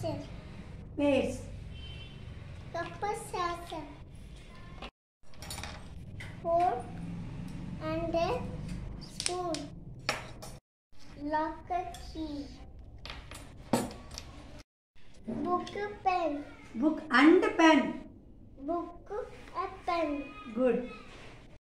Teacher. Cup of salsa. Four and a spoon. Lock a key. Book a pen. Book and pen. Book a pen. Good.